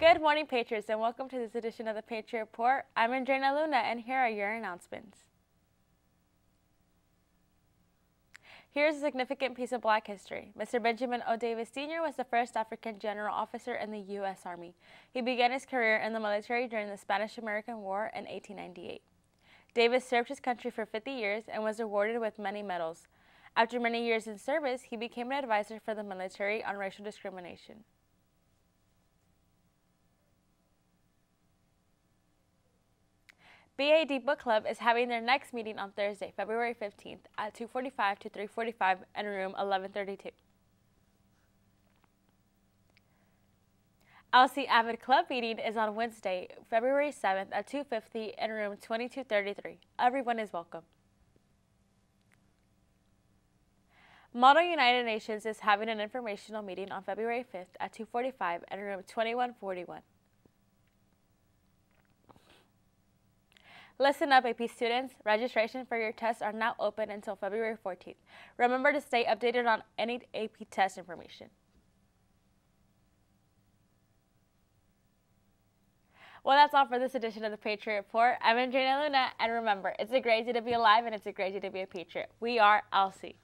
Good morning, Patriots, and welcome to this edition of the Patriot Report. I'm Andrea Luna, and here are your announcements. Here's a significant piece of black history. Mr. Benjamin O. Davis Sr. was the first African general officer in the U.S. Army. He began his career in the military during the Spanish-American War in 1898. Davis served his country for 50 years and was awarded with many medals. After many years in service, he became an advisor for the military on racial discrimination. BAD Book Club is having their next meeting on Thursday, February 15th at 2:45 to 3:45 in room 1132. LC Avid Club meeting is on Wednesday, February 7th at 2:50 in room 2233. Everyone is welcome. Model United Nations is having an informational meeting on February 5th at 2:45 in room 2141. Listen up, AP students. Registration for your tests are now open until February 14th. Remember to stay updated on any AP test information. Well, that's all for this edition of the Patriot Report. I'm Andrea Luna, and remember, it's a great day to be alive and it's a great day to be a Patriot. We are LC.